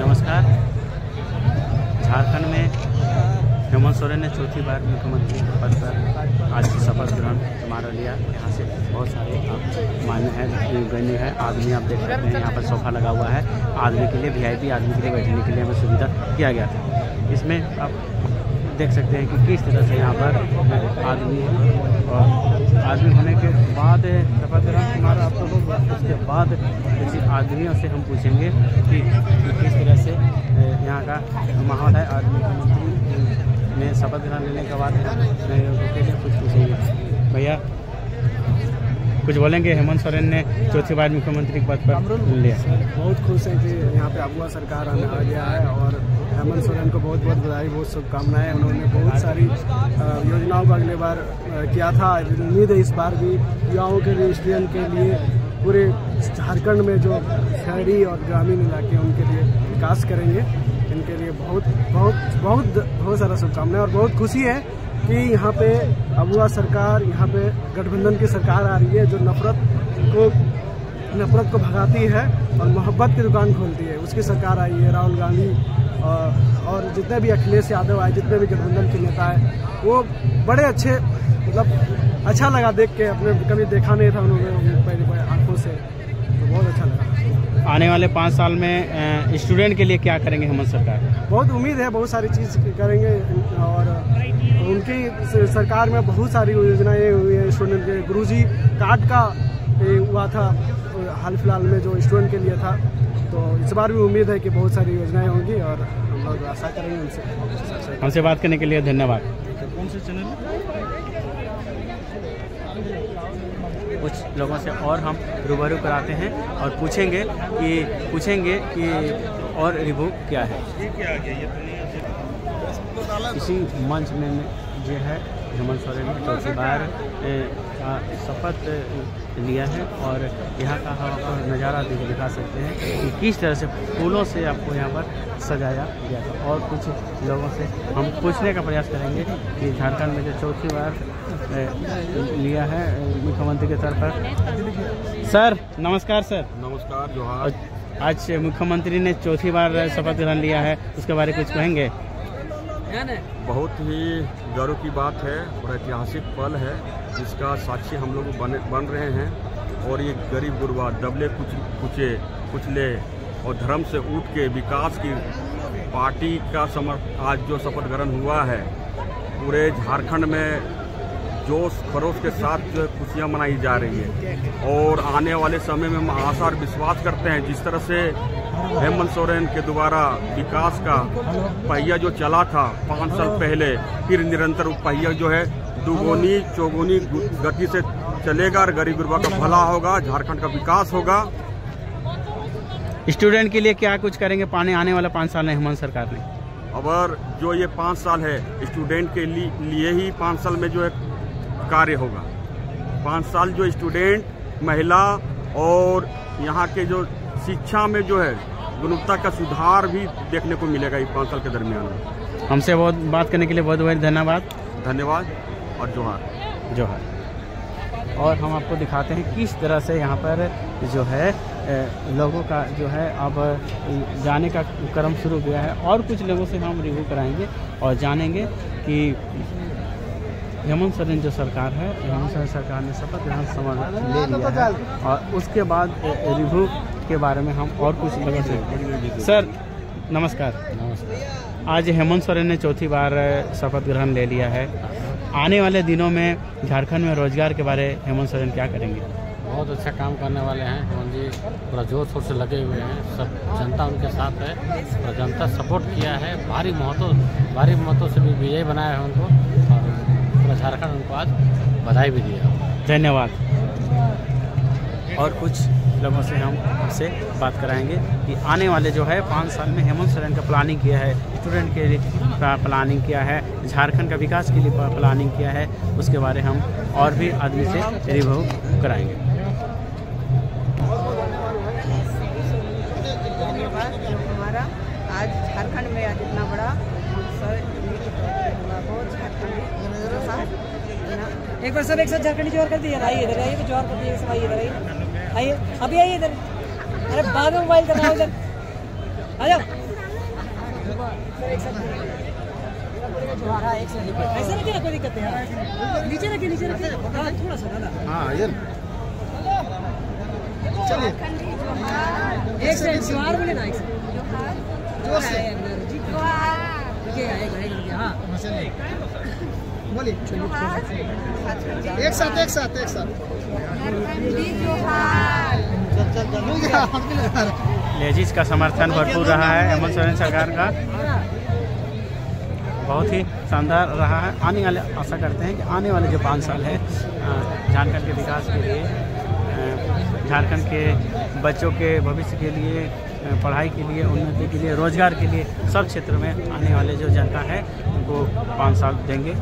नमस्कार। झारखंड में हेमंत सोरेन ने चौथी बार मुख्यमंत्री के पद पर आज शपथ ग्रहण समारोह लिया। यहाँ से बहुत सारे आप मान्य है, गण्य है, आदमी आप देख सकते हैं, यहाँ पर सोफा लगा हुआ है। आदमी के लिए वीआईपी आदमी के लिए, बैठने के लिए हमें सुविधा किया गया था। इसमें आप देख सकते हैं कि किस तरह से यहाँ पर आदमी और आदमी होने के बाद शपथ ग्रहण समारोह आप लोगों उसके बाद आदमियों से हम पूछेंगे कि यहाँ का माहौल है। और मुख्यमंत्री ने शपथ ग्रहण लेने के बाद नए लोगों के लिए कुछ पूछेंगे भैया कुछ बोलेंगे? हेमंत सोरेन ने चौथी बार मुख्यमंत्री के पद पर लिया। बहुत खुश हैं कि यहाँ पे अगुआ सरकार आने आ गया है और हेमंत सोरेन को बहुत बहुत बधाई बहुत शुभकामनाएँ। उन्होंने बहुत सारी योजनाओं को अगले बार किया था। उम्मीद है इस बार भी युवाओं के लिए स्टूडेंट के लिए पूरे झारखंड में जो शहरी और ग्रामीण इलाके हैं उनके लिए विकास करेंगे। इनके लिए बहुत बहुत बहुत बहुत सारा शुभकामनाएँ और बहुत खुशी है कि यहाँ पे अबुआ सरकार यहाँ पे गठबंधन की सरकार आ रही है जो नफरत को नफरत को भगाती है और मोहब्बत की दुकान खोलती है। उसकी सरकार आई है राहुल गांधी और, जितने भी अखिलेश यादव आए जितने भी गठबंधन के नेता हैं वो बड़े अच्छे मतलब अच्छा लगा देख के अपने कभी देखा नहीं था उन्होंने आँखों से। आने वाले पाँच साल में स्टूडेंट के लिए क्या करेंगे हेमंत सरकार? बहुत उम्मीद है बहुत सारी चीज़ करेंगे और उनकी सरकार में बहुत सारी योजनाएँ हुई है स्टूडेंट के गुरुजी कार्ड का हुआ था हाल फ़िलहाल में जो स्टूडेंट के लिए था तो इस बार भी उम्मीद है कि बहुत सारी योजनाएँ होंगी और हम लोग आशा करेंगे उनसे हमसे बात करने के लिए धन्यवाद। कौन से चैनल? कुछ लोगों से और हम रूबरू कराते हैं और पूछेंगे कि पूछेंगे कि और रिव्यू क्या है। इसी मंच में जो है हेमंत सोरेन ने चौथी बार ए, का शपथ लिया है और यहाँ का हम आपको नज़ारा दिख- दिखा सकते हैं कि किस तरह से फूलों से आपको यहाँ पर सजाया गया था। और कुछ लोगों से हम पूछने का प्रयास करेंगे कि झारखंड में जो चौथी बार लिया है मुख्यमंत्री के तौर पर। सर नमस्कार सर। नमस्कार जोहार। आज मुख्यमंत्री ने चौथी बार शपथ ग्रहण लिया है उसके बारे में कुछ कहेंगे? बहुत ही गर्व की बात है और ऐतिहासिक पल है, जिसका साक्षी हम लोग बने, बन रहे हैं। और ये गरीब गुरबा दबले कुछ, कुचे, कुचले और धर्म से उठ के विकास की पार्टी का समर्थ आज जो शपथ ग्रहण हुआ है, पूरे झारखंड में जोश खरोश के साथ जो खुशियाँ मनाई जा रही है। और आने वाले समय में हम आशा और विश्वास करते हैं, जिस तरह से हेमंत सोरेन के द्वारा विकास का पहिया जो चला था पाँच साल पहले फिर निरंतर पहिया जो है दुगुनी चौगुनी गति से चलेगा और गरीब गुरबा का भला होगा झारखंड का विकास होगा। स्टूडेंट के लिए क्या कुछ करेंगे? पाने आने वाला पाँच साल में हेमंत सरकार ने। और जो ये पाँच साल है स्टूडेंट के लिए लिए ही पाँच साल में जो है कार्य होगा। पाँच साल जो स्टूडेंट महिला और यहाँ के जो शिक्षा में जो है गुणवत्ता का सुधार भी देखने को मिलेगा इस पाँच साल के दरमियान में। हमसे बहुत बात करने के लिए बहुत बहुत धन्यवाद। धन्यवाद और जोहार। जोहर। और हम आपको दिखाते हैं किस तरह से यहाँ पर जो है लोगों का जो है अब जाने का क्रम शुरू हो गया है और कुछ लोगों से हम रिव्यू कराएँगे और जानेंगे कि हेमंत सोरेन जो सरकार है हेमंत सोरेन सरकार ने शपथ ग्रहण समारोह ले लिया है और उसके बाद रिव्यू के बारे में हम और कुछ लोगों से सर नमस्कार। नमस्कार। आज हेमंत सोरेन ने चौथी बार शपथ ग्रहण ले लिया है। आने वाले दिनों में झारखंड में रोज़गार के बारे हेमंत सोरेन क्या करेंगे? बहुत अच्छा काम करने वाले हैं हेमंत जी। पूरा ज़ोर शोर से लगे हुए हैं। सब जनता उनके साथ है। और जनता सपोर्ट किया है। भारी महत्व भारी महत्व से भी विजयी बनाया है उनको। और पूरा झारखंड उनको आज बधाई भी दिया। धन्यवाद। और कुछ लोगों से हम आपसे बात कराएँगे कि आने वाले जो है पाँच साल में हेमंत सोरेन का प्लानिंग किया है स्टूडेंट के लिए प्लानिंग किया है झारखंड का विकास के लिए प्लानिंग किया है उसके बारे हम और भी आदमी से रिव्यू कराएँगे। हमारा आज झारखंड में आज इतना बड़ा ना एक बार सब एक साथ झारखंडी ज़ोर कर ना आइए इधर आइए तो ज़ोर कर दिए सब आइए इधर आइए आइए अभी आइए इधर। अरे बाद में मोबाइल करना इधर आ जाओ। ऐसे रखिए ना कोई दिक्कत नहीं है। नीचे रखिए नीचे रखिए। हाँ थोड़ा सा दादा हाँ ये। चलिए। एक सेकंड ज्वार बोले ना एक से देखिए आएगा आएगा हाँ। बोलिए। एक साथ एक साथ एक साथ। लेजिस का समर्थन भरपूर रहा है, हेमंत सोरेन सरकार का। बहुत ही शानदार रहा है। आने वाले, आशा करते हैं कि आने वाले जो पाँच साल है झारखंड के विकास के लिए झारखंड के बच्चों के भविष्य के लिए पढ़ाई के लिए, उन्नति के लिए, रोज़गार के लिए सब क्षेत्र में आने वाले जो जनता है, उनको पाँच साल देंगे।